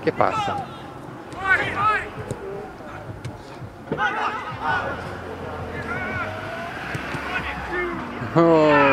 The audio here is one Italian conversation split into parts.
que passa. Vamos! Oh.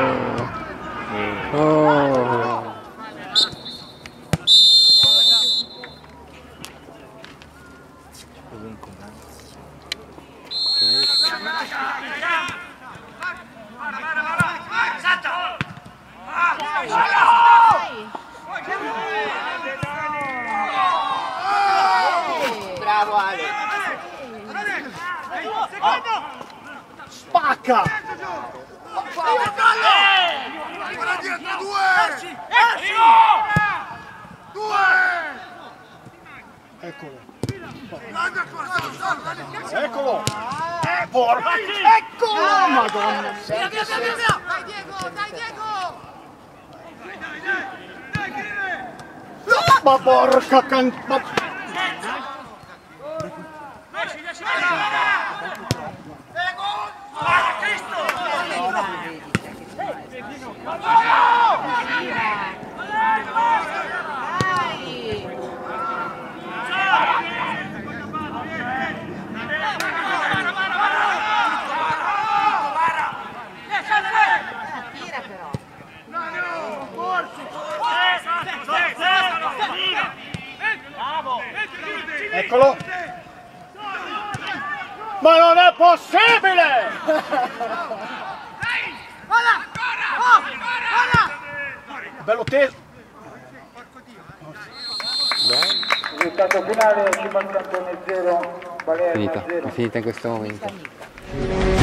Bravo Ale. Spacca! Guarda dietro, due! Due! Eccolo. Guarda Eccolo! Eh, porca! Eccolo! Madonna! Via, via, via, via! Dai Diego, dai Diego! Ma porca can... Ma... Tira Eccolo! Ma non è possibile! Bello teso! Risultato finale 51 0 Valeria Finita, 0. è finita in questo momento.